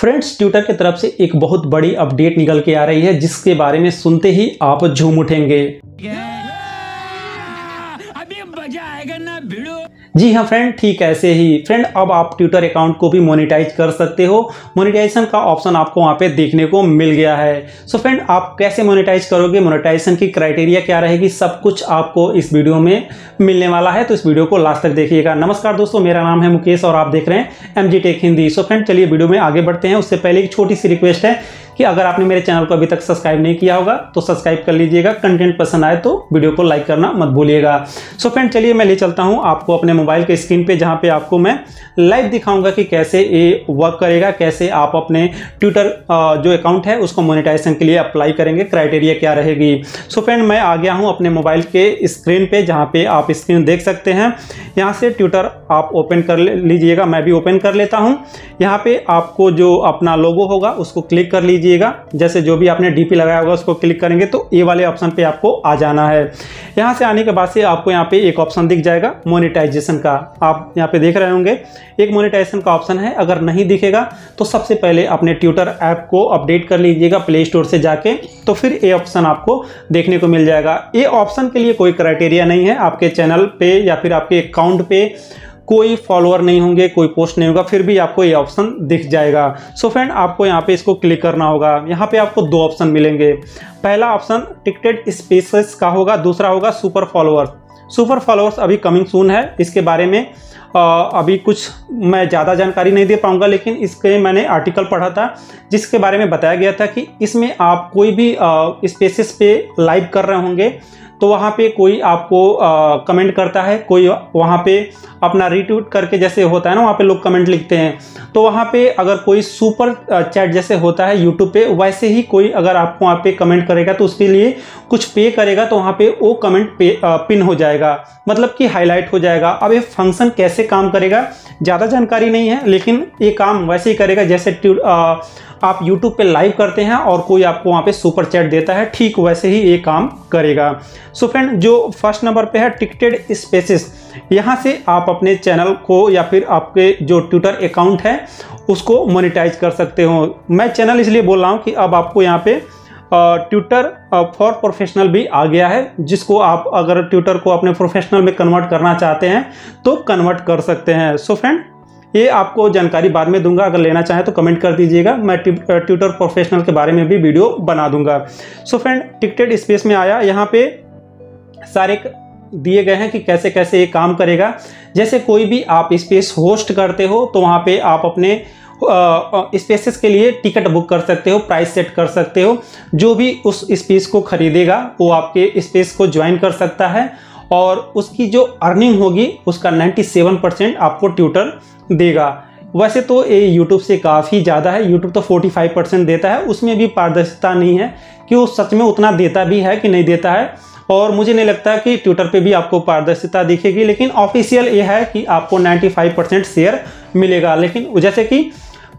Friends, Twitter की तरफ़ से एक बहुत बड़ी अपडेट निकल के आ रही है, जिसके बारे में सुनते ही आप झूम उठेंगे। अभी जी हाँ फ्रेंड ठीक ऐसे ही। फ्रेंड अब आप ट्विटर अकाउंट को भी मोनेटाइज कर सकते हो। मोनेटाइजेशन का ऑप्शन आपको वहाँ पे देखने को मिल गया है। सो so फ्रेंड आप कैसे मोनेटाइज करोगे? मोनेटाइजेशन की क्राइटेरिया क्या रहेगी? सब कुछ आपको इस वीडियो में मिलने वाला है। तो इस वीडियो को लास्ट तक देखिएगा। नमस्कार दोस्तों, मेरा नाम है मुकेश और आप देख रहे हैं M G tech Hindi so friend चलिए वीडियो में आगे बढ़ते हैं। उससे पहले एक छोटी सी रिक्वेस्ट है कि अगर आपने मेरे चैनल को अभी तक सब्सक्राइब नहीं किया होगा तो सब्सक्राइब कर लीजिएगा। कंटेंट पसंद आए तो वीडियो को लाइक करना मत भूलिएगा। सो फ्रेंड चलिए मैं ले चलता हूँ आपको अपने मोबाइल के स्क्रीन पर जहाँ पर आपको मैं लाइव दिखाऊँगा कि कैसे ये वर्क करेगा, कैसे आप अपने ट्विटर जो अकाउंट है, उसको मोनिटाइजेशन के लिए अप्लाई करेंगे। क्राइटेरिया क्या रहेगी? सो फ्रेंड मैं आ गया हूँ अपने मोबाइल के स्क्रीन पे, जहाँ पे आप स्क्रीन देख सकते हैं। यहाँ से ट्विटर आप ओपन कर लीजिएगा। मैं भी ओपन कर लेता हूँ। यहाँ पे आपको जो अपना लोगो होगा, उसको क्लिक कर लीजिएगा जैसे जो भी आपने डीपी लगाया होगा, उसको क्लिक करेंगे तो ये वाले ऑप्शन पे आपको आ जाना है। यहाँ से आने के बाद से आपको यहाँ पे एक ऑप्शन दिख जाएगा मोनिटाइजेशन का। आप यहाँ पे देख रहे होंगे, एक मोनिटाइजेशन का ऑप्शन है। अगर नहीं दिखेगा तो सबसे पहले अपने ट्विटर ऐप को अपडेट कर लीजिएगा प्ले स्टोर से जाके तो फिर ये ऑप्शन आपको देखने को मिल जाएगा। ये ऑप्शन के लिए कोई क्राइटेरिया नहीं है। आपके चैनल पे या फिर आपके अकाउंट पे कोई फॉलोअर नहीं होंगे, कोई पोस्ट नहीं होगा, फिर भी आपको ये ऑप्शन दिख जाएगा। सो so फ्रेंड आपको यहाँ पे इसको क्लिक करना होगा। यहाँ पे आपको दो ऑप्शन मिलेंगे। पहला ऑप्शन टिकटेड स्पेसेस का होगा, दूसरा होगा सुपर फॉलोअर्स सुपर फॉलोअर्स अभी कमिंग सून है। इसके बारे में अभी कुछ मैं ज़्यादा जानकारी नहीं दे पाऊँगा, लेकिन इसके मैंने आर्टिकल पढ़ा था, जिसके बारे में बताया गया था कि इसमें आप कोई भी स्पेसिस पे लाइव कर रहे होंगे। तो वहाँ पे कोई आपको आ, कमेंट करता है कोई वहाँ पे अपना रीट्वीट करके जैसे होता है ना वहाँ पे लोग कमेंट लिखते हैं। तो वहाँ पे अगर कोई सुपर चैट जैसे होता है यूट्यूब पे वैसे ही कोई अगर आपको वहाँ पे कमेंट करेगा तो उसके लिए कुछ पे करेगा तो वहाँ पे वो कमेंट पे आ, पिन हो जाएगा। मतलब कि हाईलाइट हो जाएगा। अब ये फ़ंक्शन कैसे काम करेगा ज़्यादा जानकारी नहीं है लेकिन ये काम वैसे ही करेगा जैसे आप YouTube पे लाइव करते हैं और कोई आपको वहाँ पे सुपर चैट देता है, ठीक वैसे ही ये काम करेगा। सो so फ्रेंड जो फ़र्स्ट नंबर पे है टिकटेड स्पेसिस यहाँ से आप अपने चैनल को या फिर आपके जो ट्विटर अकाउंट है, उसको मोनिटाइज कर सकते हो। मैं चैनल इसलिए बोल रहा हूँ कि अब आपको यहाँ पे ट्विटर फॉर प्रोफेशनल भी आ गया है, जिसको आप अगर ट्विटर को अपने प्रोफेशनल में कन्वर्ट करना चाहते हैं तो कन्वर्ट कर सकते हैं। सो so फ्रेंड ये आपको जानकारी बाद में दूँगा। अगर लेना चाहें तो कमेंट कर दीजिएगा। मैं ट्विटर प्रोफेशनल के बारे में भी वीडियो बना दूँगा। सो फ्रेंड टिकटेड स्पेस में आया। यहाँ पे सारे दिए गए हैं कि कैसे कैसे ये काम करेगा। जैसे कोई भी आप स्पेस होस्ट करते हो तो वहाँ पे आप अपने स्पेसेस के लिए टिकट बुक कर सकते हो प्राइस सेट कर सकते हो। जो भी उस स्पेस को खरीदेगा, वो आपके स्पेस को ज्वाइन कर सकता है। और उसकी जो अर्निंग होगी, उसका 97 परसेंट आपको ट्यूटर देगा। वैसे तो ये यूट्यूब से काफ़ी ज़्यादा है। यूट्यूब तो 45 परसेंट देता है। उसमें भी पारदर्शिता नहीं है कि वो सच में उतना देता भी है कि नहीं देता है। और मुझे नहीं लगता कि ट्विटर पे भी आपको पारदर्शिता दिखेगी, लेकिन ऑफिशियल ये है कि आपको 95 परसेंट शेयर मिलेगा। लेकिन जैसे कि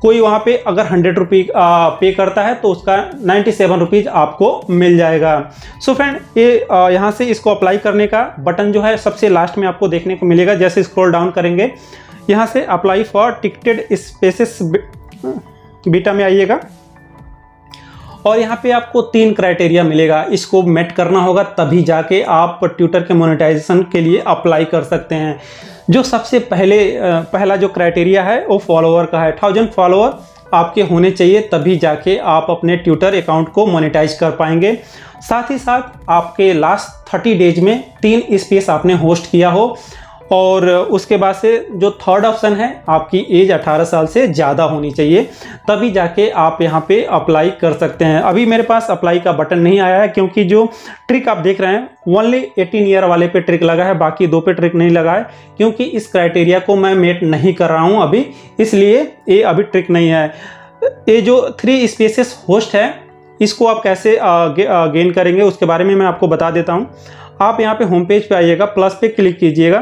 कोई वहाँ पे अगर हंड्रेड रुपी पे करता है तो उसका नाइन्टी सेवन रुपीज़ आपको मिल जाएगा। सो फ्रेंड ये यहाँ से इसको अप्लाई करने का बटन जो है, सबसे लास्ट में आपको देखने को मिलेगा। जैसे स्क्रॉल डाउन करेंगे, यहाँ से apply for ticketed spaces beta में आइएगा। और यहाँ पे आपको तीन क्राइटेरिया मिलेगा। इसको मेट करना होगा, तभी जाके आप ट्विटर के मोनेटाइजेशन के लिए अप्लाई कर सकते हैं। जो सबसे पहले पहला जो क्राइटेरिया है, वो फॉलोअर का है। थाउज़ेंड फॉलोअर आपके होने चाहिए, तभी जाके आप अपने ट्विटर अकाउंट को मोनेटाइज कर पाएँगे। साथ ही साथ आपके लास्ट थर्टी डेज़ में तीन स्पेस आपने होस्ट किया हो। और उसके बाद से जो थर्ड ऑप्शन है, आपकी एज 18 साल से ज़्यादा होनी चाहिए, तभी जाके आप यहाँ पे अप्लाई कर सकते हैं। अभी मेरे पास अप्लाई का बटन नहीं आया है, क्योंकि जो ट्रिक आप देख रहे हैं ओनली 18 ईयर वाले पे ट्रिक लगा है, बाकी दो पे ट्रिक नहीं लगा है, क्योंकि इस क्राइटेरिया को मैं मेट नहीं कर रहा हूँ अभी, इसलिए ये अभी ट्रिक नहीं है। ये जो थ्री स्पेसिस होस्ट है, इसको आप कैसे गेन करेंगे, उसके बारे में मैं आपको बता देता हूँ। आप यहाँ पे होम पेज पे आइएगा प्लस पे क्लिक कीजिएगा।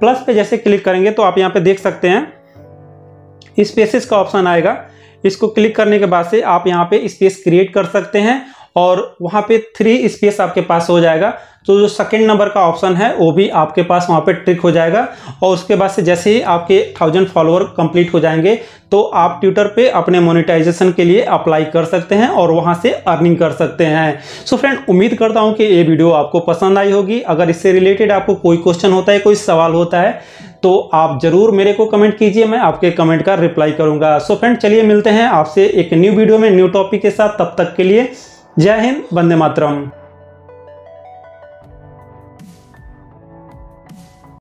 प्लस पे जैसे क्लिक करेंगे तो आप यहाँ पे देख सकते हैं स्पेसिस का ऑप्शन आएगा। इसको क्लिक करने के बाद से आप यहाँ पे स्पेस क्रिएट कर सकते हैं और वहाँ पे थ्री स्पेस आपके पास हो जाएगा। तो जो सेकेंड नंबर का ऑप्शन है, वो भी आपके पास वहाँ पे ट्रिक हो जाएगा। और उसके बाद से जैसे ही आपके थाउज़ेंड फॉलोअर कंप्लीट हो जाएँगे तो आप ट्विटर पे अपने मोनेटाइजेशन के लिए अप्लाई कर सकते हैं और वहाँ से अर्निंग कर सकते हैं। सो फ्रेंड उम्मीद करता हूँ कि ये वीडियो आपको पसंद आई होगी। अगर इससे रिलेटेड आपको कोई क्वेश्चन होता है, कोई सवाल होता है तो आप ज़रूर मेरे को कमेंट कीजिए, मैं आपके कमेंट का रिप्लाई करूँगा। सो फ्रेंड चलिए मिलते हैं आपसे एक न्यू वीडियो में न्यू टॉपिक के साथ। तब तक के लिए जय हिंद वंदे मातरम।